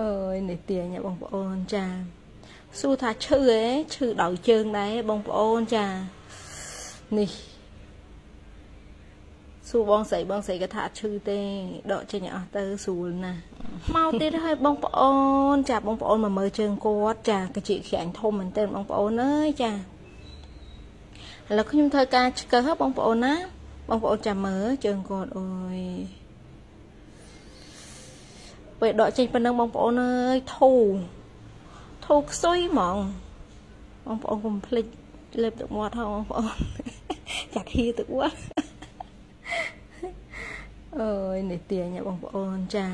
អើយនេះទាញបងប្អូនចាសួរថាឈឺអេឈឺដោយជើងដែរបងប្អូនចានេះសួរបងស្រីបងស្រីក៏ថាអត់ឈឺទេដកចេញអស់ទៅស្រួលណាស់មកទៀតហើយបងប្អូន ចាបងប្អូនមកមើលជើងគាត់ចាកជាខ្យាញ់ធំមែនទែនបងប្អូនអើយចាឥឡូវខ្ញុំធ្វើការឆ្កឹះបងប្អូនណាបងប្អូនចាំមើលជើងគាត់អើយ ពេលដកចេញប៉ុណ្ណឹងបងប្អូនអើយធូរធូរខ្សុយហ្មងបងប្អូនកុំភ្លេចលេបទឹកមាត់ហ៎បងប្អូនចាក់ហៀទឹកមាត់អើយនេះទាញបងប្អូនចា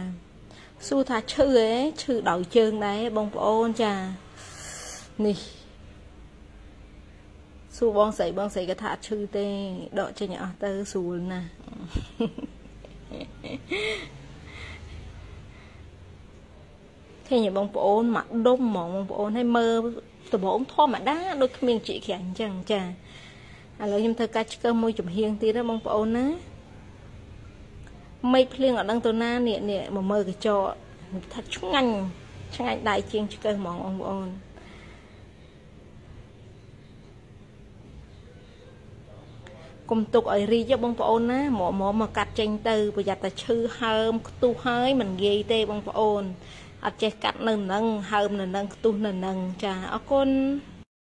សួរថាឈឺអេឈឺដោយជើងដែរបងប្អូនចានេះសួរបងស្រីបងស្រីក៏ថាអត់ឈឺទេដកចេញអស់ទៅស្រួលណាស់ ឃើញបងប្អូនមកដុំហ្មងបងប្អូនឲ្យមើលដំបងធម្មតាដូចគ្មានជីក្រាញ់អញ្ចឹងចាឥឡូវខ្ញុំធ្វើការឆ្កើមួយចំហៀងទៀតណាបងប្អូនណាមេឃភ្លៀងអត់ដឹងទៅណានេះនេះមកមើលកញ្ចក់ថាឆ្ងាញ់ឆ្ងាញ់ដៃជាងឆ្កឹះហ្មងបងប្អូនគុំទុកឲ្យរីកបងប្អូនណាមកមកមកកាត់ចេញទៅប្រយ័ត្នតែឈឺហើមខ្ទុះហើយមិនងាយទេបងប្អូន អត់ចេះកាត់នៅនឹងហើមនៅនឹងខ្ទុះនៅនឹងចាអរគុណ